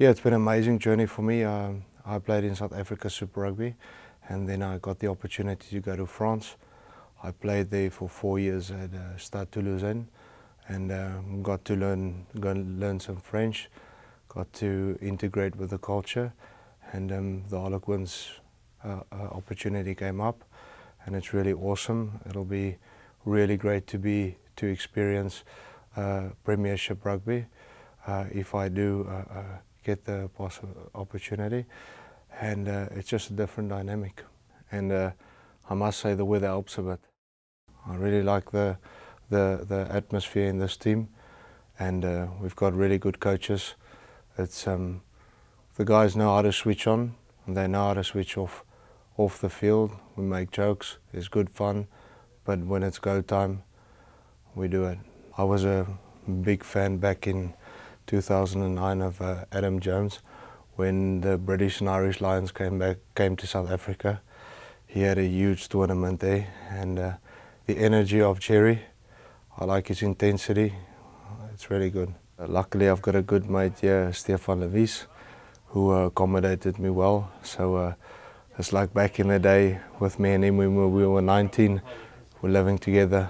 Yeah, it's been an amazing journey for me. Um, I played in South Africa Super Rugby and then I got the opportunity to go to France. I played there for four years at uh, Stade Toulousain and uh, got to learn, to learn some French, got to integrate with the culture and um, the Harlequins uh, uh, opportunity came up and it's really awesome. It'll be really great to be to experience uh, Premiership rugby uh, if I do uh, uh, get the opportunity and uh, it's just a different dynamic and uh, I must say the weather helps a bit. I really like the the, the atmosphere in this team and uh, we've got really good coaches. It's um, the guys know how to switch on and they know how to switch off off the field. We make jokes, it's good fun, but when it's go time, we do it. I was a big fan back in 2009 of uh, Adam Jones when the British and Irish Lions came back, came to South Africa. He had a huge tournament there and uh, the energy of Jerry, I like his intensity, it's really good. Uh, luckily I've got a good mate here, Stephan Lewies, who uh, accommodated me well. So uh, it's like back in the day with me and him when we were 19, we're living together